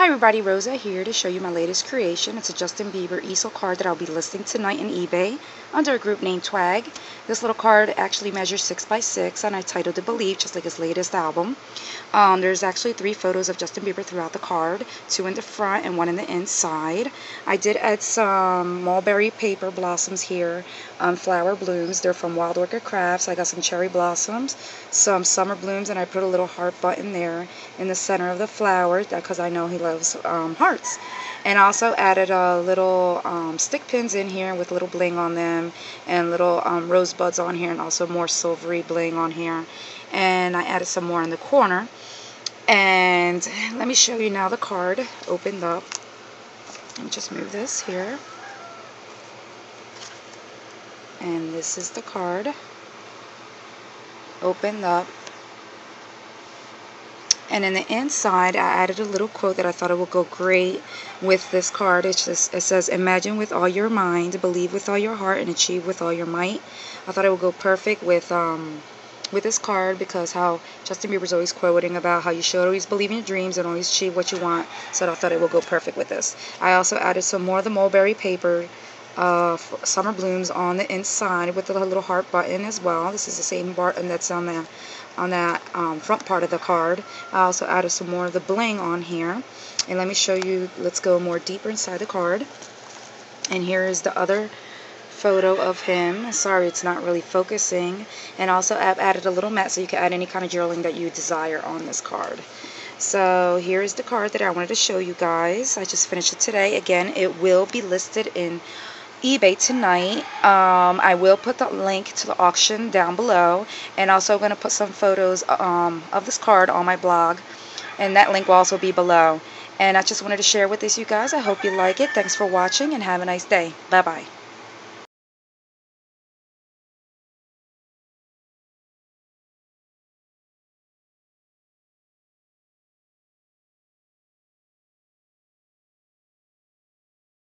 Hi everybody, Rosa here to show you my latest creation. It's a Justin Bieber easel card that I'll be listing tonight in eBay under a group named Twag. This little card actually measures 6 by 6 and I titled it Believe, just like his latest album. Um, there's actually three photos of Justin Bieber throughout the card, two in the front and one in the inside. I did add some mulberry paper blossoms here, um, flower blooms. They're from Wild Orchid Crafts. I got some cherry blossoms, some summer blooms, and I put a little heart button there in the center of the flower because I know he loves those um, hearts. And also added a little um, stick pins in here with little bling on them and little um, rosebuds on here and also more silvery bling on here. And I added some more in the corner. And let me show you now the card opened up. Let me just move this here. And this is the card opened up and in the inside, I added a little quote that I thought it would go great with this card. It, just, it says, Imagine with all your mind, believe with all your heart, and achieve with all your might. I thought it would go perfect with um, with this card because how Justin Bieber's always quoting about how you should always believe in your dreams and always achieve what you want. So I thought it would go perfect with this. I also added some more of the mulberry paper uh, summer blooms on the inside with a little heart button as well. This is the same button that's on the on that um, front part of the card. I also added some more of the bling on here. And let me show you, let's go more deeper inside the card. And here is the other photo of him. Sorry, it's not really focusing. And also I've added a little mat so you can add any kind of journaling that you desire on this card. So here is the card that I wanted to show you guys. I just finished it today. Again, it will be listed in eBay tonight. Um, I will put the link to the auction down below and also going to put some photos um, of this card on my blog and that link will also be below. And I just wanted to share with this you guys. I hope you like it. Thanks for watching and have a nice day. Bye-bye.